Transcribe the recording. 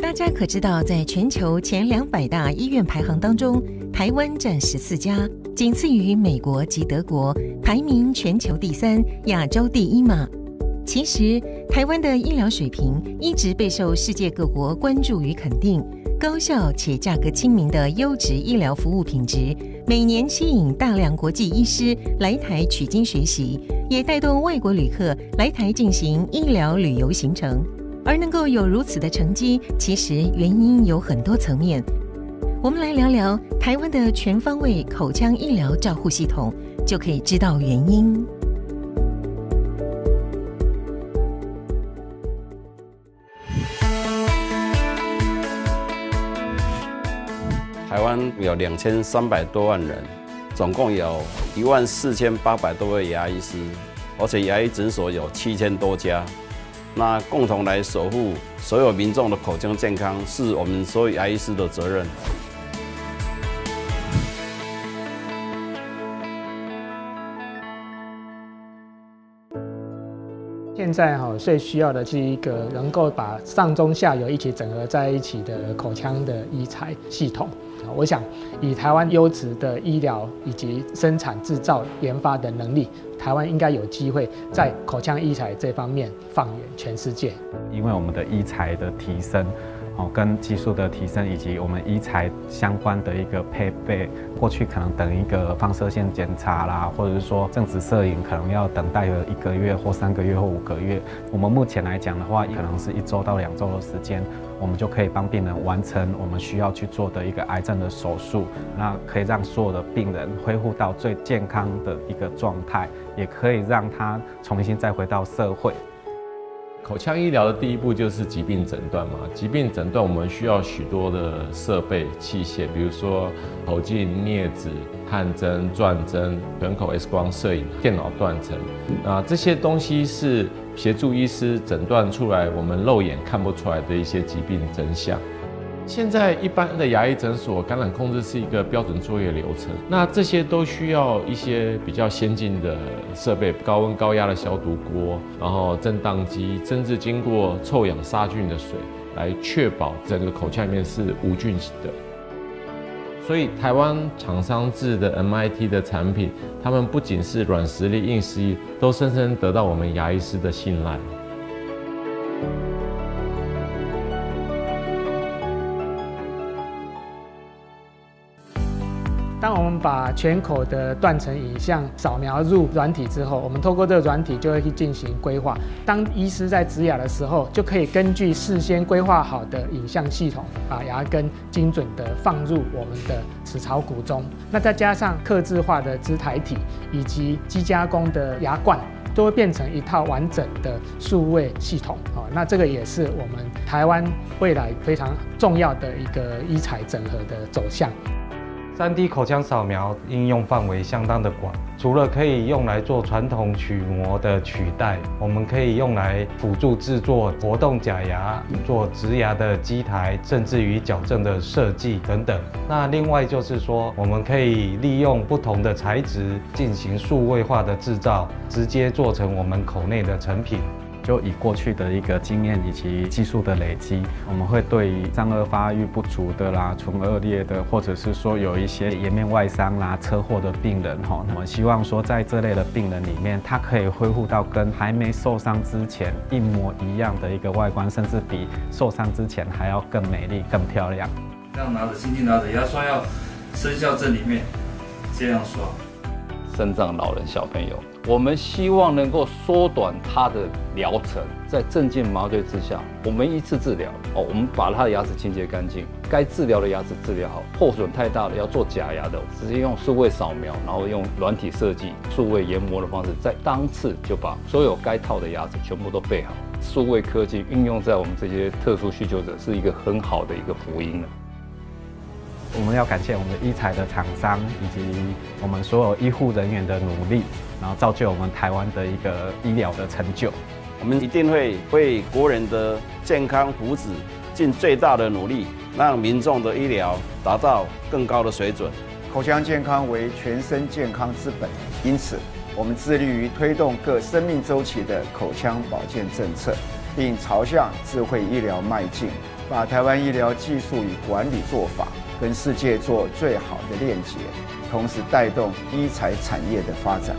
大家可知道，在全球前两百大医院排行当中，台湾占十四家，仅次于美国及德国，排名全球第三，亚洲第一嘛。其实，台湾的医疗水平一直备受世界各国关注与肯定，高效且价格亲民的优质医疗服务品质，每年吸引大量国际医师来台取经学习，也带动外国旅客来台进行医疗旅游行程。而能够有如此的成绩，其实原因有很多层面。我们来聊聊台湾的全方位口腔医疗照护系统，就可以知道原因。台湾有两千三百多万人，总共有一万四千八百多位牙医师，而且牙医诊所有七千多家。那共同来守护所有民众的口腔健康，是我们所有牙医师的责任。现在哈最需要的是一个能够把上中下游一起整合在一起的口腔的医材系统。我想以台湾优质的医疗以及生产制造研发的能力，台湾应该有机会在口腔医材这方面放眼全世界。因为我们的医材的提升。哦，跟技术的提升以及我们医材相关的一个配备，过去可能等一个放射线检查啦，或者是说正子摄影，可能要等待了一个月或三个月或五个月。我们目前来讲的话，可能是一周到两周的时间，我们就可以帮病人完成我们需要去做的一个癌症的手术，那可以让所有的病人恢复到最健康的一个状态，也可以让他重新再回到社会。口腔医疗的第一步就是疾病诊断嘛。疾病诊断我们需要许多的设备器械，比如说口镜、镊子、探针、钻针、全口 X 光摄影、电脑断层。那这些东西是协助医师诊断出来我们肉眼看不出来的一些疾病真相。现在一般的牙医诊所感染控制是一个标准作业流程，那这些都需要一些比较先进的设备，高温高压的消毒锅，然后震荡机，甚至经过臭氧杀菌的水，来确保整个口腔里面是无菌的。所以台湾厂商制的 MIT 的产品，他们不仅是软实力、硬实力，都深深得到我们牙医师的信赖。当我们把全口的断层影像扫描入软体之后，我们透过这个软体就会去进行规划。当医师在植牙的时候，就可以根据事先规划好的影像系统，把牙根精准的放入我们的齿槽骨中。那再加上刻字化的支台体以及机加工的牙冠，都会变成一套完整的数位系统。哦，那这个也是我们台湾未来非常重要的一个医材整合的走向。3D 口腔扫描应用范围相当的广，除了可以用来做传统取模的取代，我们可以用来辅助制作活动假牙、做植牙的机台，甚至于矫正的设计等等。那另外就是说，我们可以利用不同的材质进行数位化的制造，直接做成我们口内的成品。就以过去的一个经验以及技术的累积，我们会对于脏颚发育不足的啦、唇腭裂的，或者是说有一些颜面外伤啦、车祸的病人哈，我们希望说在这类的病人里面，他可以恢复到跟还没受伤之前一模一样的一个外观，甚至比受伤之前还要更美丽、更漂亮。这样拿着，轻轻拿着，牙刷要生效正里面这样刷。肾脏老人小朋友。我们希望能够缩短他的疗程，在镇静麻醉之下，我们一次治疗哦，我们把他的牙齿清洁干净，该治疗的牙齿治疗好，破损太大了要做假牙的，直接用数位扫描，然后用软体设计、数位研磨的方式，在当次就把所有该套的牙齿全部都备好。数位科技运用在我们这些特殊需求者，是一个很好的一个福音了。我们要感谢我们的医材的厂商以及我们所有医护人员的努力。然后造就我们台湾的一个医疗的成就，我们一定会为国人的健康福祉尽最大的努力，让民众的医疗达到更高的水准。口腔健康为全身健康之本，因此我们致力于推动各生命周期的口腔保健政策，并朝向智慧医疗迈进，把台湾医疗技术与管理做法跟世界做最好的链接，同时带动医材产业的发展。